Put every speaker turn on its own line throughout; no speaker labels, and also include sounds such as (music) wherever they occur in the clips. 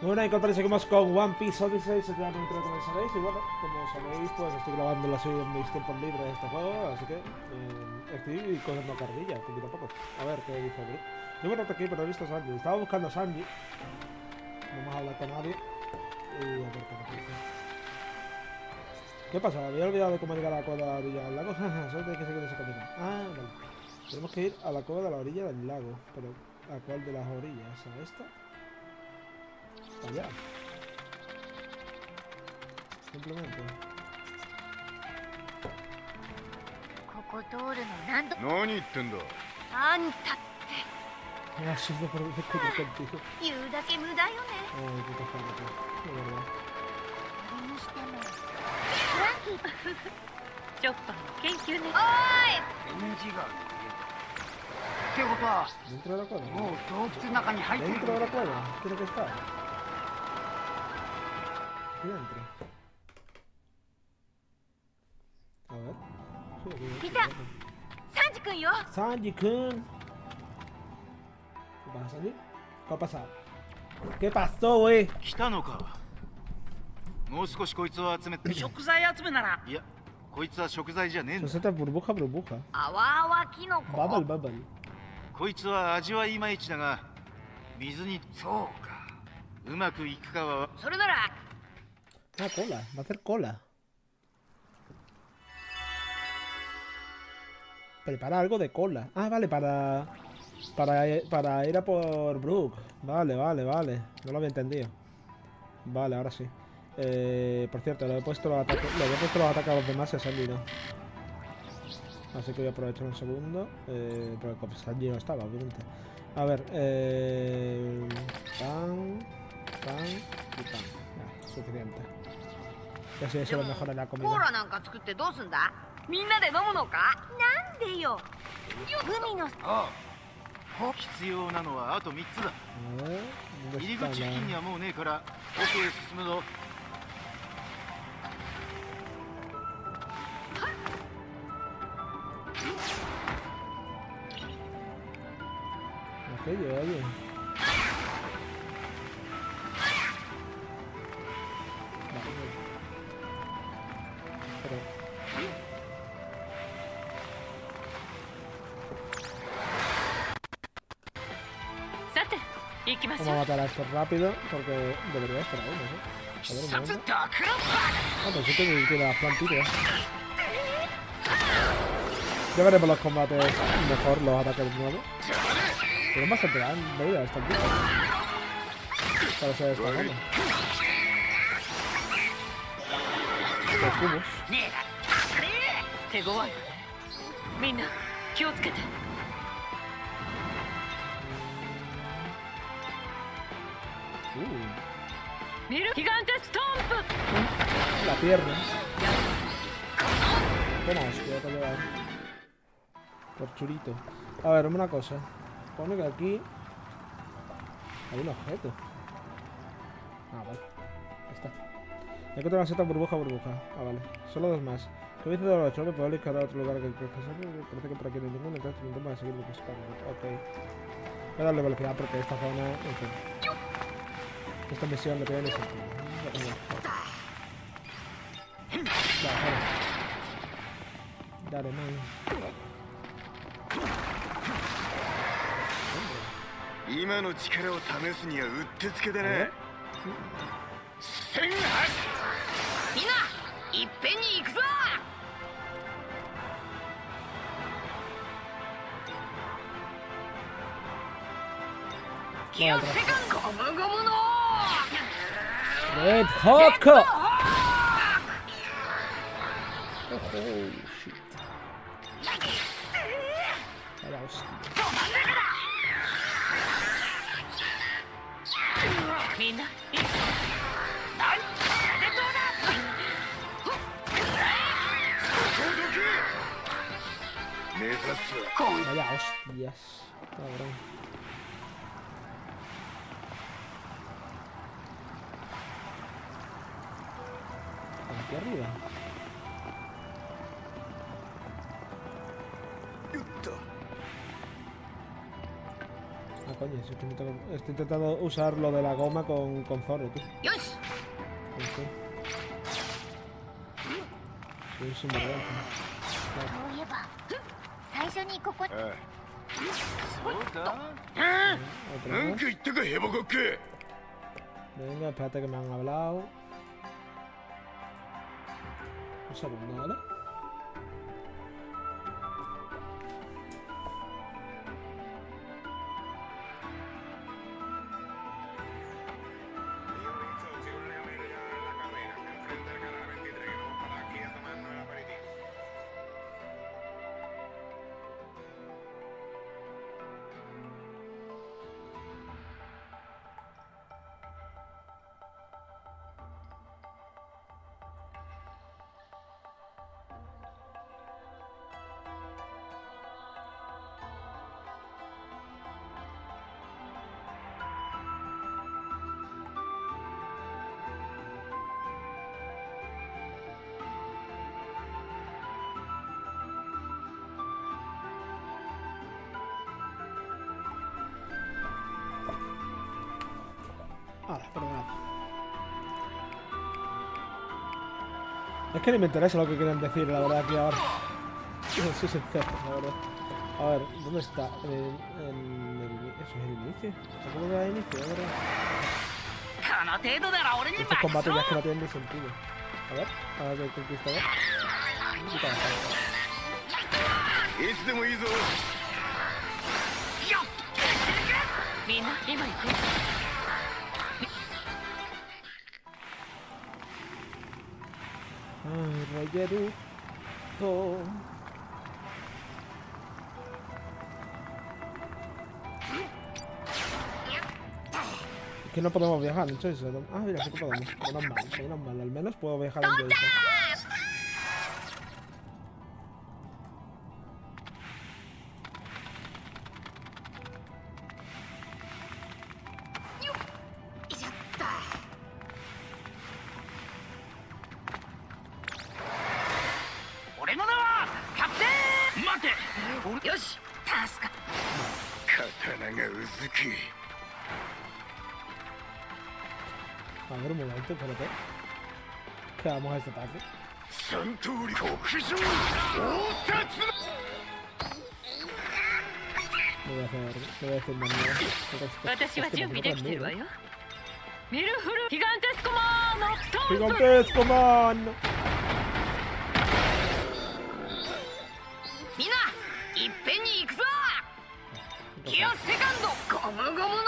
Bueno, y que seguimos con One Piece Odyssey, se dentro como sabéis, y bueno, como sabéis, pues estoy grabando la serie en mis tiempos libres de este juego, así que eh, estoy cogiendo carrilla, poquito a poco. A ver qué dice Bruce. Yo bueno, aquí, pero he visto a Sanji. Estaba buscando a Sanji. No hemos hablado con nadie. Y a ver qué nos. ¿Qué pasa? Había olvidado de cómo llegar a la cueva de la orilla del lago. (laughs) Solo tiene que seguir ese camino. Ah, vale. Tenemos que ir a la cueva de la orilla del lago. Pero, ¿a cuál de las orillas? ¿A esta? Allá. Simplemente.
ここ通るの何度
何言ってんだ
あんた
Me ha sido por el contigo.
言うだけ無駄よね
Ay, puta falta. De verdad.
それにしてもフランキー
チョッパーの研究ね
返事がってことは
Dentro de la cueva.
もう洞窟の中に入ってる
Dentro de la cueva. Tiene que estar. Aquí dentro?
ン ver.
¡Sanji-kun! ¿Qué pasa, Sanji? ¿Qué ha pasado? ¿Qué pasó, güey?
¿Qué pasó, もう少しこいつを集めて
食材集めなら
いやこいつは食材じゃねえブ
カブルカ
あわあわキノコ
ババルババル
こいつは味はイまいちだが水に
そうか
うまくいくかは
それなら
Ah, cola. Va a hacer cola. Prepara algo de cola. Ah, vale, para... Para, para ir a por Brook. Vale, vale, vale. No lo había entendido. Vale, ahora sí. Eh, por cierto, le he puesto los ataques, le había puesto los ataques a los demás y ha salido. Así que voy a aprovechar un segundo. Eh, porque Sanji no estaba, obviamente. A ver, eh... Pan, pan y pan. Ya, suficiente. Y así eso lo mejora la
コー.ラなんか作ってどうすんだ？みんなで飲むのか？なんでよ。海の。
あ
必要なのはあと3つだ。
ver, ¿dónde
入り口付近に?はもうねえから奥へ進むぞ
matar a estos rápido, porque debería estar ahí, no ah, sé. Las plantillas. Ya veremos los combates mejor, los ataques nuevos. Pero más se pegan de vida esta tipo. Para ser esta
mano.
Uh. La pierna. Bueno, voy a llevar. Por churito. A ver, una cosa. Pone que aquí hay un objeto. Ah, vale. Ya está. Encuentro una seta burbuja, burbuja. Ah, vale. Solo dos más. Que dice de los chorros, puedo ir a otro lugar que el profesor. Parece que por aquí no hay ninguno, entonces no para seguir lo que Ok. Voy a darle velocidad porque esta zona. En fin. Esta misión tiene ni sentido. Dale, dale. Dale, man.
今の力を試すにはうってつけだな
え
千発
みんないっぺんに行くぞ気をつけかゴムゴムの
Red Hawker! Oh,
holy shit. That was...
Vaya hostias, cabrón. Aquí arriba.
うっと
Aquí coño, si es que no tengo- estoy intentando usar lo de la goma con, con Zoro, tío.
よし
En fin. Soy un sinvergüenza.
そういえば最初にここ
そうだ
Otra
なん
vez.
か言ったかヘボコック
Venga, espérate que me han hablado. Sao. Es que ni me interesa lo que quieren decir, la verdad, aquí ahora. Soy sincero. A ver, ¿dónde está? ¿Eso es el inicio? ¿Cómo que el inicio? Estos combates ya es no tienen ni sentido. A ver, a ver el conquistador. Ay, Rogeruto. Es que no podemos viajar en. Ah, mira, sí que podemos. Menos mal, menos mal. Al menos puedo viajar en Choice.
大達
No voy a hacer, no voy a hacer más nada.
私は準備できてるわよミルフルギガンテスコマーノストーン
¡Gigantesco, man!
みんないっぺんに行くぞキアセカンドゴムゴムの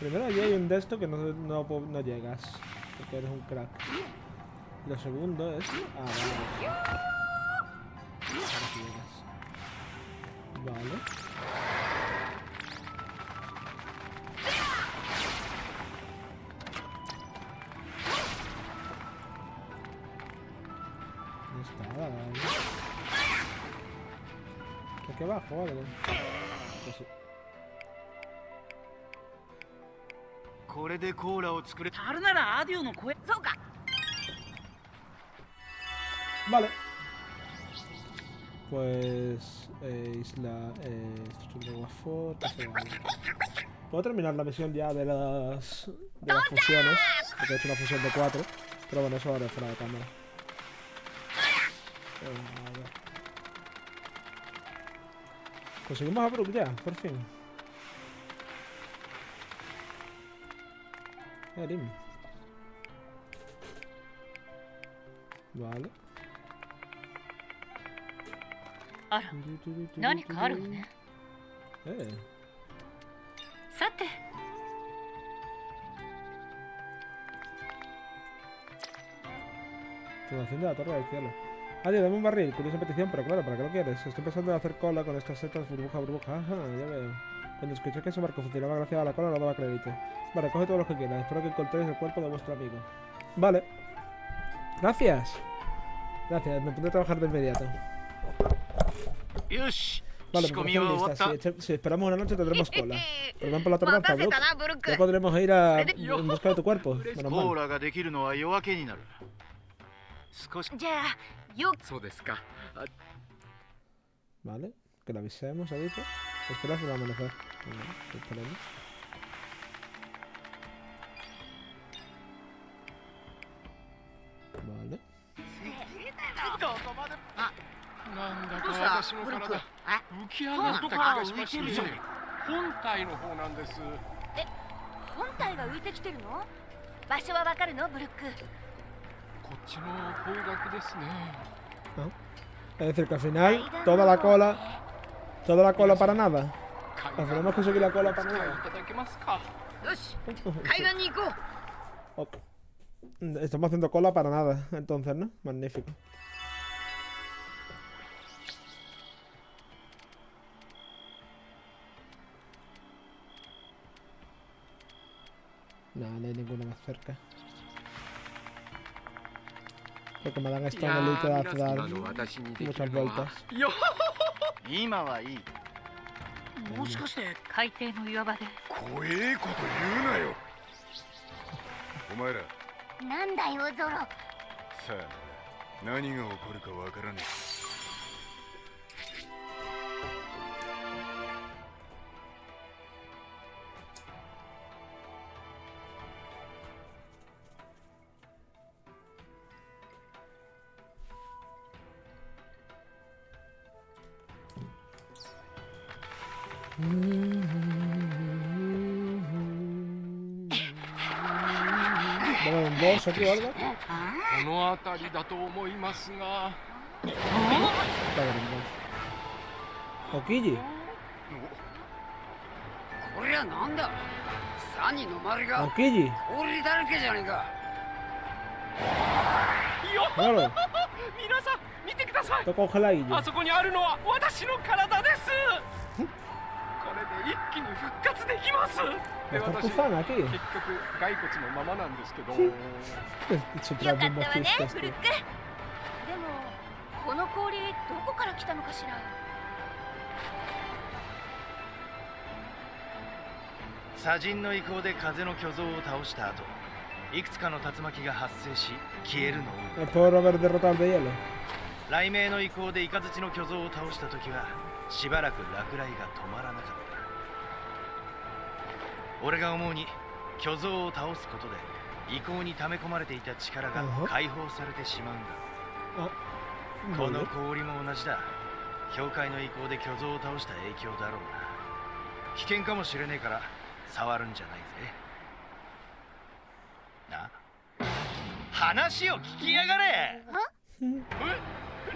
Primero allí hay un de esto que no, no, no llegas. Porque eres un crack. Lo segundo es... Ah, vale. Llegas. Vale. ¿Dónde está? Vale. ¿Qué aquí abajo o
これでコーラを作れ
あるならアディオの声
そうか
Vale. Pues eh, isla eh, instrucción de Wafort, hace daño. Puedo terminar la misión ya de las de las fusiones, porque he hecho una fusión de cuatro, pero bueno, eso lo haré fuera de cámara. Eh, a ver. Conseguimos a Brook ya, por fin. Erim. Vale.
Ahora.
Eh.
Sate.
Fundación de la Torre del Cielo. Ah, Adiós, dame un barril. Curiosa petición, pero claro, ¿para qué lo quieres? Estoy pensando en hacer cola con estas setas burbuja burbuja. Ajá, ya veo. Cuando escuché que ese barco funcionaba gracias a la cola, no daba crédito. Vale, coge todos los que quieras. Espero que encontréis el cuerpo de vuestro amigo. Vale. Gracias. Gracias, me pondré a trabajar de inmediato.
よし
Vale,
仕
pues
込み
está
は終わっ
lista.
た
Si, eche- si esperamos una noche tendremos cola. (laughs) Pero ven por la
待
tardanza,
たせ
Brooke.
たなブルック
Ya podremos ir a,
で
en busca de tu cuerpo. Menos
コ
mal.
ーラができるのは夜明けになる少し
じゃあよ
そうですか
Vale, que la avisemos, ha dicho.
Espera, se va a amenazar. Esperemos. Ah. Vale.
Es decir, que al final toda la cola ¿Toda la cola para nada? ¿Podemos conseguir la cola para nada? Oh. Estamos haciendo cola para nada, entonces, ¿no? Magnífico. No, no hay ninguna más cerca. Porque me dan esta bolita de dar muchas vueltas.
よ
今はいい。
もしかして
海底の岩場で。
怖えこと言うなよ。お前ら。
なんだよゾロ。
さあ何が起こるかわからね
もう申
この辺りだと思いますが。
だからもう
おきりこれはなんだ？サニーの周が
おきり
氷だらけじゃねえか。
よっ
皆さん見てください。
どこからいい
あそこにあるのは私の体です。一気に復活できますで私.結局骸骨のままなんですけど
よかったわねブルッ.クでもこの氷どこから来たのかしら？
砂塵の意向で風の巨像を倒した後いくつかの竜巻が発生し消えるの.雷鳴の意向で雷の巨像を倒した時はしばらく落雷が止まらなかった俺が思うに巨像を倒すことで意向に溜め込まれていた力が解放されてしまうんだ。こ.の氷も同じだ。教会の意向で巨像を倒した影響だろうな。危険かもしれねえから触るんじゃないぜ。な？話を聞きやがれ！
え？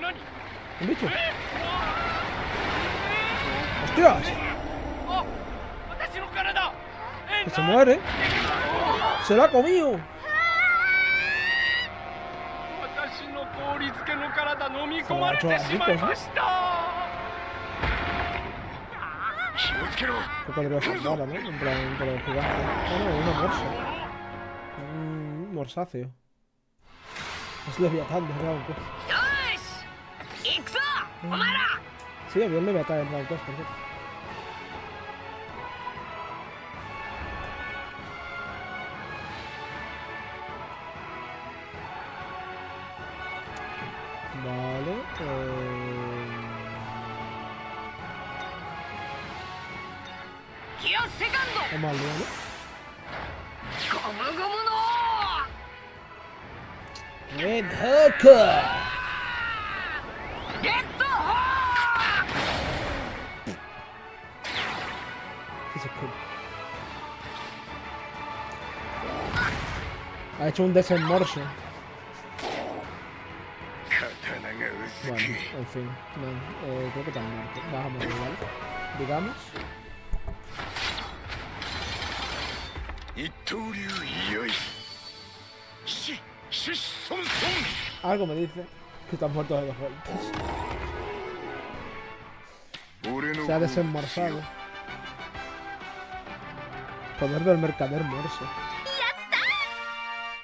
何
？¿Un bicho? Se muere. Se la ha comido.
Se lo ha
hecho Qué peligroso es ¿no? En plan, Un. Es leviatán, de Sí, había un leviatán en Quest, perfecto. with
her cut. Get the hook!
He's a cool. Ha hecho un
desemorso.
Bueno, en fin, no, eh, creo que
está muerto. Vas a morir igual, digamos. Yoi.
Algo me dice que estás muerto de dos golpes. Se ha desenmorzado. Poder del mercader morso.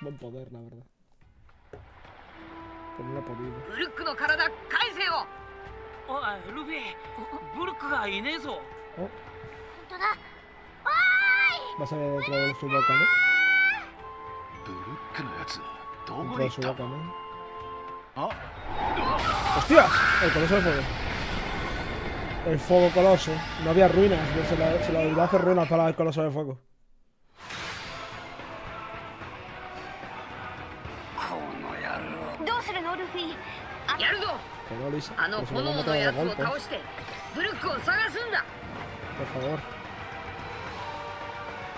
Buen poder, la verdad. Pero no lo he podido. Oh. Vas a ver dentro de su boca, ¿no? ¡Hostia! El coloso de fuego. El fuego coloso. No había ruinas. Se le, se hacer ruinas para el coloso pues de fuego. No, Lisa. Por favor.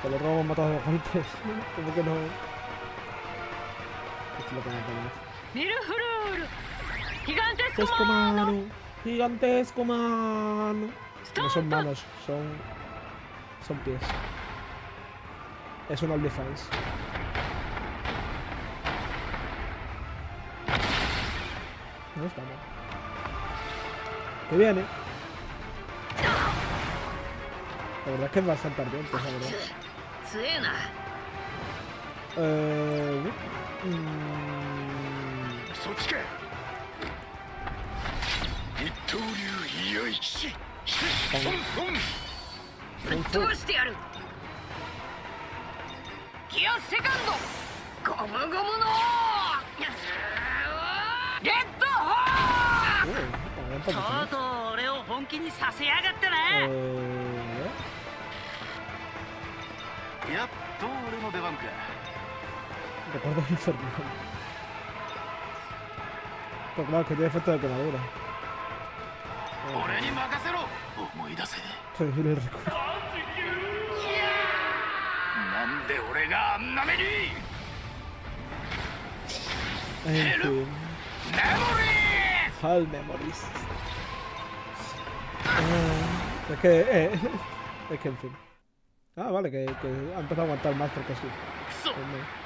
Te lo robo matado de golpes. (laughs) Como que no lo que ¡Gigantesco mano! ¡Gigantesco mano! No son manos, son... Son pies. Es un OnlyFans. No está mal. Que viene. La verdad es que es bastante ardiente, la verdad.
そっちか。一刀流いよいしそ
ぶっ通してやる。ギアセカンド。ゴムゴムの。レッドホー
とうとう俺を本気にさせやがってな。
やっと俺の出番か。
Recuerdo infernal. Pero claro, que tiene efecto de quemadura. Revivir el recuerdo. En fin. Hal Memories. Eh, es que. Eh, (laughs) es que en fin. Ah, vale, que, que ha empezado a aguantar más porque sí. Pues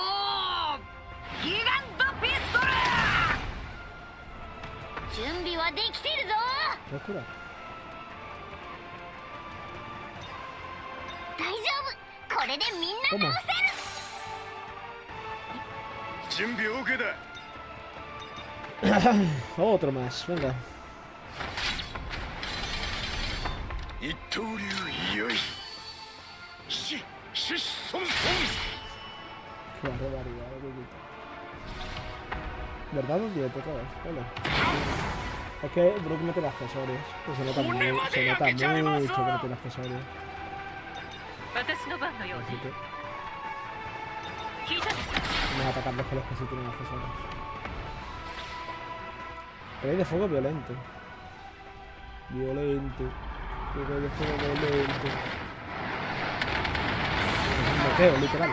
ギガントピストル
準備はできてるぞ
Locura.
大丈夫。これでみんな
Toma.
準備 OK だ
Otro más, venga.
一刀流よいししソ
¿Verdad? Donde te vale. Es que Brook no tiene accesorios. Pues se nota, muy, se nota mucho que no tiene accesorios. Así. Vamos a atacar los que los que sí tienen accesorios. Pero hay de fuego violento. Violento. Pero de fuego violento. Un meteo, literal.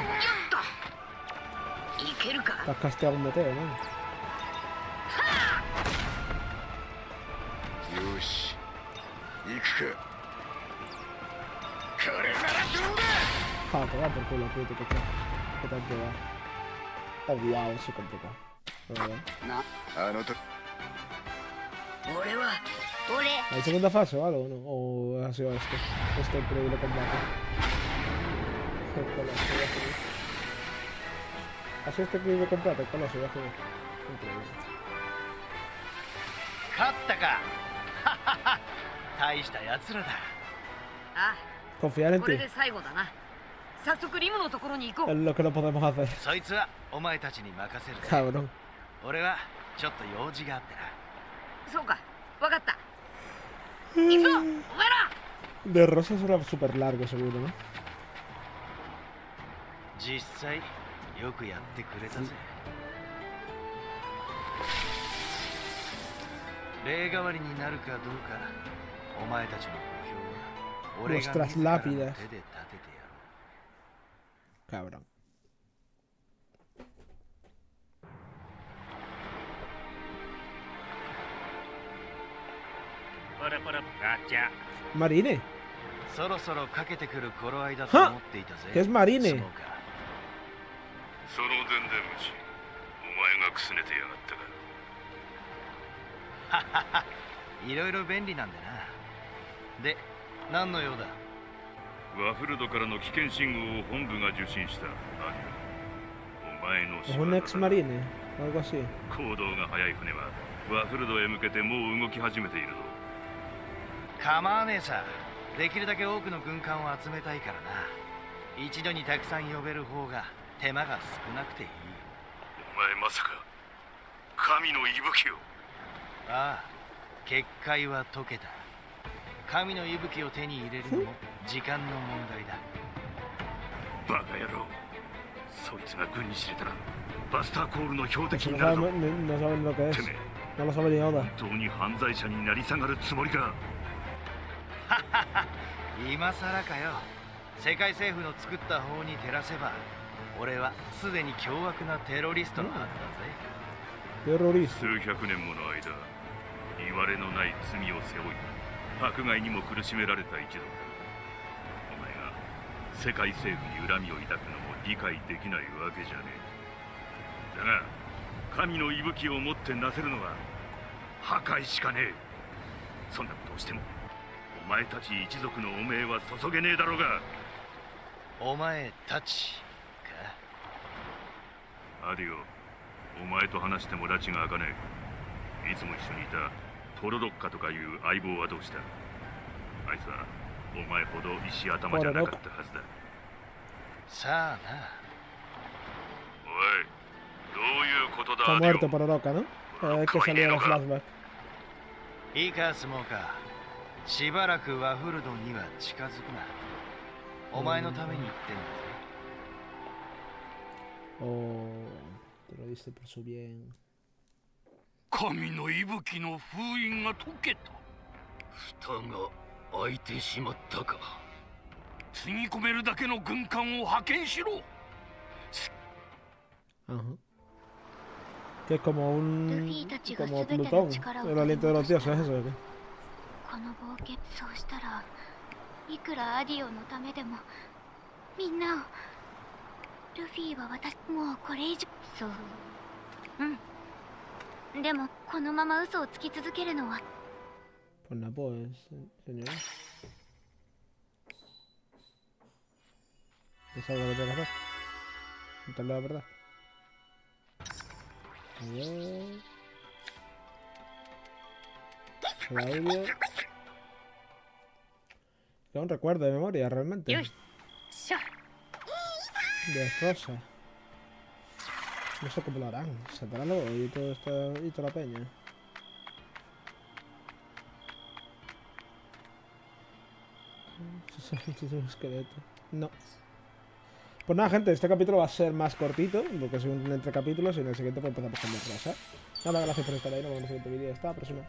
Te has casteado un meteo, ¿no?
よし行くかこれならどうだ
Ah, te va por culo, crítico, que ¿Qué tal te va? Oh, wow, eso es complicado. Pero bueno.
あのと
俺は
俺
¿Hay segunda fase o algo? ¿no? ¿O ha sido este? Este increíble combate. Coloso, voy a subir. ¿Ha sido este increíble combate? Coloso, voy a subir. Increíble.
勝ったか (laughs) 大した奴らだ。
あ
Confiar
あ
en
こ
ti.
れで最後だな。早速リムのところに行こ
Es
う
lo que no podemos hacer.
そいつはお前たちに任せるぜ。
Cabrón.
俺はちょっと用事があってな。
そうか。わかった。行くぞお前ら。
De rosa será súper largo, seguro, ¿no?
実際よくやってくれたぜ例代わりになるかどうかお前たちの目標は俺が
Nuestras
自ら手で立ててやろう
Cabrón.
パラパラガチャ
Marine.
そろそろかけてくる頃合いだと思っていたぜ
¿Qué es Marine?
その電電虫お前がくすねてやがったか
ー (laughs) いろいろ便利なんでな。で何の用だ？
ワフルドからの危険信号を本部が受信した。お前の仕
un
業
ex
だ
marine. Algo así.
行動が速い船はワフルドへ向けてもう動き始めているぞ。
構わねえさ。できるだけ多くの軍艦を集めたいからな。一度にたくさん呼べる方が手間が少なくていい。
お前まさか神の息吹を
ああ結界は解けた。神の息吹を手に入れるのも時間の問題だ。
バカ野郎。そいつが軍に知れたらバスターコールの標的になるぞ.てめえ。
No sabe ni Oda.
本当に犯罪者になり下がるつもりか。(laughs)
今さらかよ。世界政府の作った法に照らせば俺はすでに凶悪なテロリストのはずだぜ。
Terrorista.
数百年もの間れのない罪を背負い迫害にも苦しめられた一族お前が世界政府に恨みを抱くのも理解できないわけじゃねえ。だが神の息吹をもってなせるのは破壊しかねえ。そんなことをしてもお前たち一族の汚名は注げねえだろうが。
お前たちか。
アディオお前と話しても拉致が開かねえ。いつも一緒にいたトロロッカとかいう相棒はどうした？あいつはお前ほど石頭じゃなかったはずだ。
さあな。
おいどういうことだ
？Eh, que en flashback.
いいか？スモーカーしばらくワフルドには近づくな。お前のために言ってんだぜ。
Oh, te lo diste por su bien.
神の息吹の封印が解けた蓋が開いてしまったかつぎ込めるだけの軍艦を派遣しろ
Ajá. Que es como un. Como Plutón. El aliento de los dioses, eso. ¿o qué?
この冒険そうしたらいくらアディオのためでもみんなをルフィは私もうこれ以上そううんでもこのまま嘘をつき続けるのは
Pues nada, pues. Señor. Es algo que tengo que hacer. Contarle la verdad. A ver. Claudio. Es un recuerdo de memoria, realmente.
よししゃ
De Rosa. no sé cómo lo harán. Sacarlo y todo esto y toda la peña. Es un esqueleto. No. Pues nada, gente, este capítulo va a ser más cortito, porque es un entre capítulos y en el siguiente pues empezamos con más. Nada, gracias por estar ahí, nos vemos en el siguiente vídeo. Hasta la próxima.